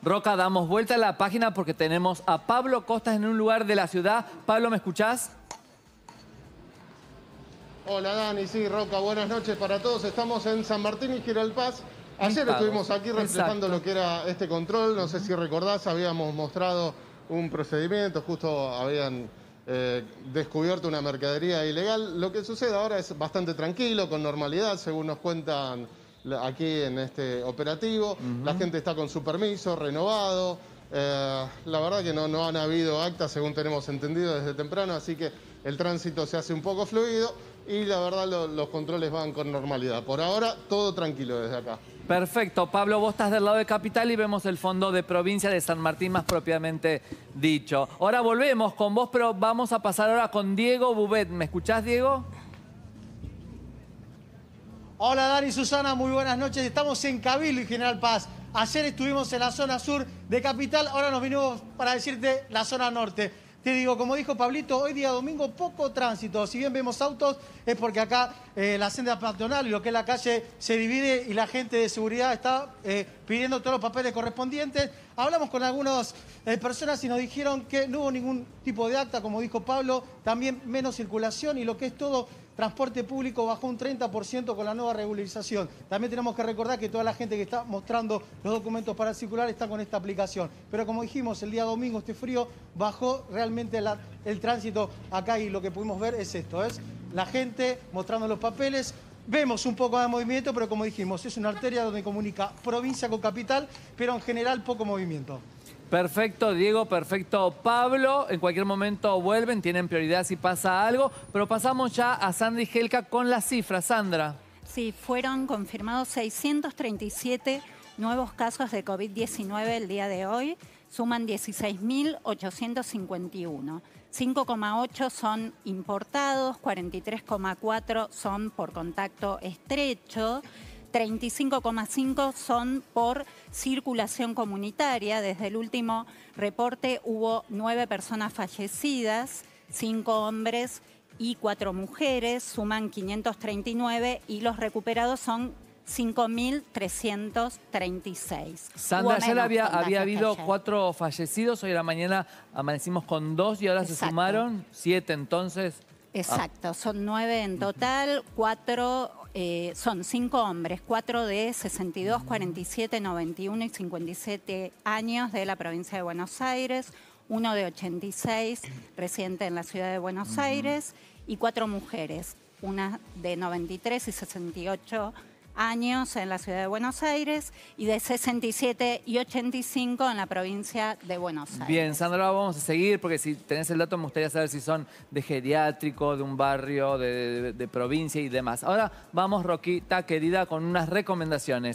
Roca, damos vuelta a la página porque tenemos a Pablo Costas en un lugar de la ciudad. Pablo, ¿me escuchás? Hola Dani, sí, Roca, buenas noches para todos. Estamos en San Martín y Giralpaz. Ayer estuvimos aquí reflejando Exacto. lo que era este control. No sé si recordás, habíamos mostrado un procedimiento, justo habían eh, descubierto una mercadería ilegal. Lo que sucede ahora es bastante tranquilo, con normalidad, según nos cuentan aquí en este operativo. La gente está con su permiso renovado. Eh, la verdad que no, no han habido actas, según tenemos entendido desde temprano, así que el tránsito se hace un poco fluido y la verdad lo- los controles van con normalidad. Por ahora, todo tranquilo desde acá. Perfecto. Pablo, vos estás del lado de Capital y vemos el fondo de provincia de San Martín más propiamente dicho. Ahora volvemos con vos, pero vamos a pasar ahora con Diego Bubet. ¿Me escuchás, Diego? Hola Dani Susana, muy buenas noches. Estamos en Cabildo y General Paz. Ayer estuvimos en la zona sur de Capital, ahora nos vinimos para decirte la zona norte. Te digo, como dijo Pablito, hoy día domingo poco tránsito. Si bien vemos autos, es porque acá eh, la senda peatonal y lo que es la calle se divide y la gente de seguridad está eh, pidiendo todos los papeles correspondientes. Hablamos con algunas eh, personas y nos dijeron que no hubo ningún tipo de acta, como dijo Pablo, también menos circulación y lo que es todo transporte público bajó un 30% con la nueva regularización. También tenemos que recordar que toda la gente que está mostrando los documentos para circular está con esta aplicación. Pero como dijimos, el día domingo este frío bajó realmente el tránsito acá y lo que pudimos ver es esto, es la gente mostrando los papeles. Vemos un poco de movimiento, pero como dijimos, es una arteria donde comunica provincia con capital, pero en general poco movimiento. Perfecto, Diego, perfecto, Pablo. En cualquier momento vuelven, tienen prioridad si pasa algo. Pero pasamos ya a Sandra y Helka con las cifras. Sandra. Sí, fueron confirmados 637 nuevos casos de COVID-19 el día de hoy. Suman 16.851. 5,8 son importados, 43,4 son por contacto estrecho. 35,5 son por circulación comunitaria. Desde el último reporte hubo nueve personas fallecidas, cinco hombres y cuatro mujeres, suman 539 y los recuperados son 5.336. Sandra, ayer había, había habido cuatro fallecidos, hoy a la mañana amanecimos con dos y ahora se sumaron siete entonces. Exacto, son nueve en total, cuatro, eh, son cinco hombres, cuatro de 62, 47, 91 y 57 años de la provincia de Buenos Aires, uno de 86, residente en la ciudad de Buenos Aires, y cuatro mujeres, una de 93 y 68 años en la ciudad de Buenos Aires y de 67 y 85 en la provincia de Buenos Aires. Bien, Sandra, vamos a seguir porque si tenés el dato me gustaría saber si son de geriátrico, de un barrio, de, de- de provincia y demás. Ahora vamos, Roquita, querida, con unas recomendaciones.